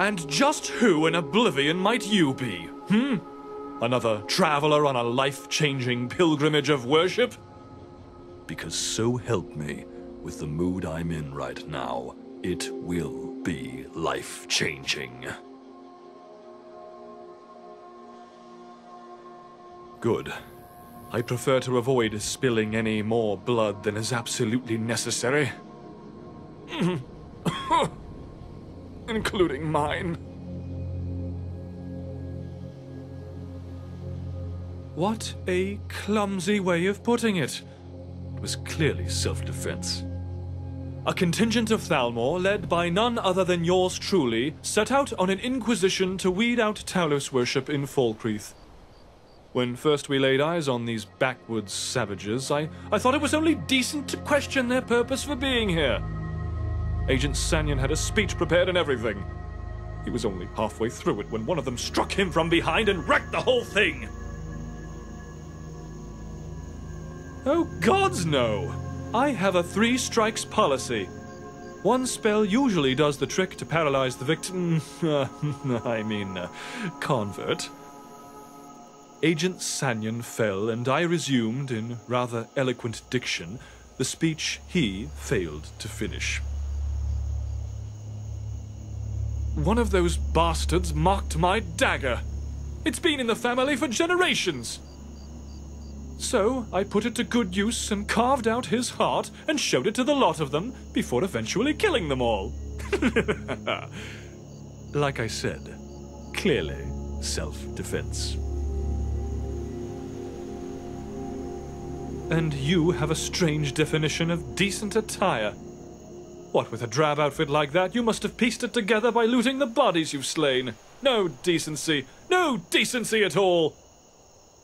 And just who in oblivion might you be? Hmm? Another traveler on a life-changing pilgrimage of worship? Because so help me, with the mood I'm in right now, it will be life-changing. Good. I prefer to avoid spilling any more blood than is absolutely necessary. Including mine. What a clumsy way of putting it. It was clearly self-defense. A contingent of Thalmor, led by none other than yours truly, set out on an inquisition to weed out Talos worship in Falkreath. When first we laid eyes on these backwoods savages, I, I thought it was only decent to question their purpose for being here. Agent Sanyon had a speech prepared and everything. He was only halfway through it when one of them struck him from behind and wrecked the whole thing. Oh, gods no! I have a three strikes policy. One spell usually does the trick to paralyze the victim. I mean, uh, convert. Agent Sanyon fell, and I resumed, in rather eloquent diction, the speech he failed to finish. One of those bastards mocked my dagger. It's been in the family for generations. So I put it to good use and carved out his heart and showed it to the lot of them before eventually killing them all. like I said, clearly self-defense. And you have a strange definition of decent attire. What, with a drab outfit like that, you must have pieced it together by looting the bodies you've slain. No decency. No decency at all.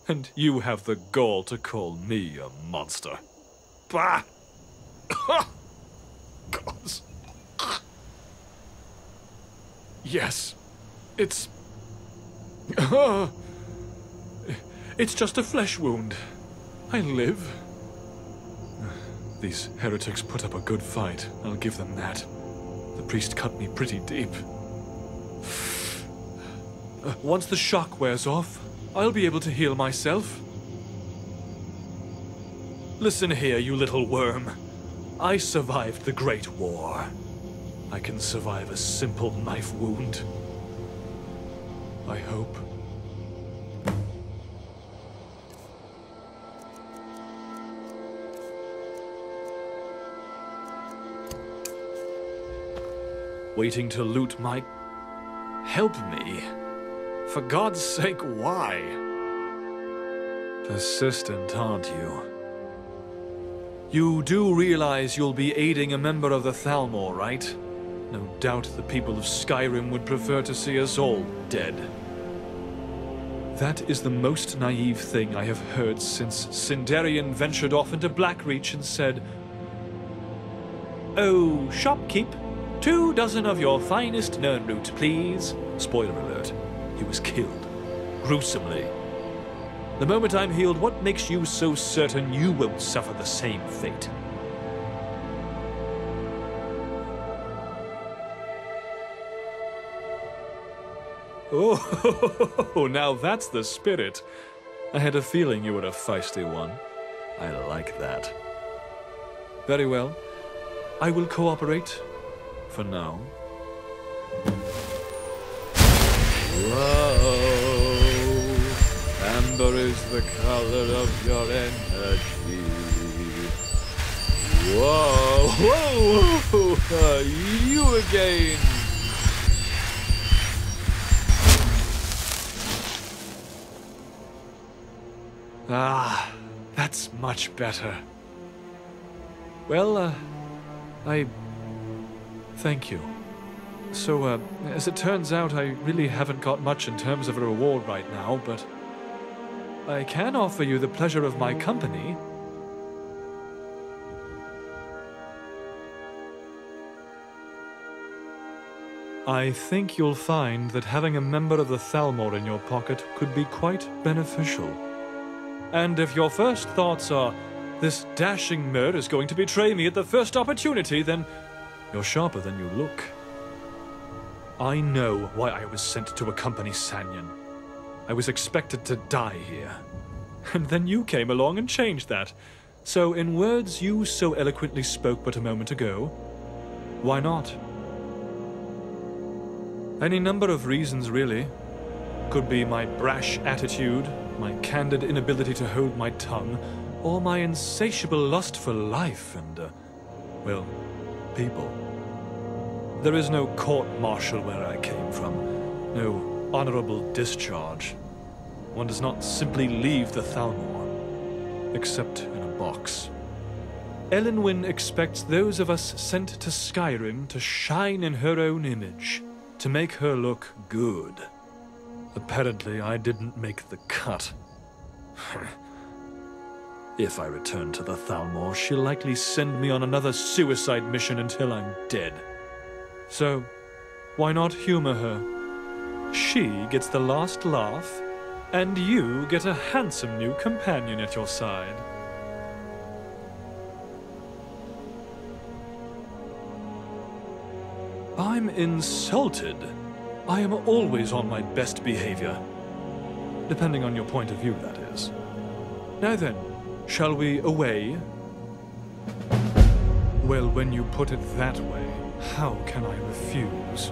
And you have the gall to call me a monster. Bah! Gods. Yes. It's... It's just a flesh wound. I live. These heretics put up a good fight, I'll give them that. The priest cut me pretty deep. Uh, once the shock wears off, I'll be able to heal myself. Listen here, you little worm. I survived the Great War. I can survive a simple knife wound. I hope. Waiting to loot my... Help me. For God's sake, why? Persistent, aren't you? You do realize you'll be aiding a member of the Thalmor, right? No doubt the people of Skyrim would prefer to see us all dead. That is the most naive thing I have heard since Sinderion ventured off into Blackreach and said, Oh, shopkeep, Two dozen of your finest Nirnroot, please. Spoiler alert, he was killed. Gruesomely. The moment I'm healed, what makes you so certain you won't suffer the same fate? Oh, now that's the spirit. I had a feeling you were a feisty one. I like that. Very well. I will cooperate for now. Whoa, amber is the color of your energy. Whoa, whoa, you again. Ah, that's much better. Well, uh, I Thank you. So, uh, as it turns out, I really haven't got much in terms of a reward right now, but I can offer you the pleasure of my company. I think you'll find that having a member of the Thalmor in your pocket could be quite beneficial. And if your first thoughts are, this dashing Mer is going to betray me at the first opportunity, then you're sharper than you look. I know why I was sent to accompany Sanyan. I was expected to die here. And then you came along and changed that. So, in words you so eloquently spoke but a moment ago, why not? Any number of reasons, really. Could be my brash attitude, my candid inability to hold my tongue, or my insatiable lust for life and, uh, well, people. There is no court-martial where I came from, no honorable discharge. One does not simply leave the Thalmor, except in a box. Elenwen expects those of us sent to Skyrim to shine in her own image, to make her look good. Apparently, I didn't make the cut. if I return to the Thalmor, she'll likely send me on another suicide mission until I'm dead. So, why not humor her? She gets the last laugh, and you get a handsome new companion at your side. I'm insulted. I am always on my best behavior. Depending on your point of view, that is. Now then, shall we away? Well, when you put it that way, how can I refuse?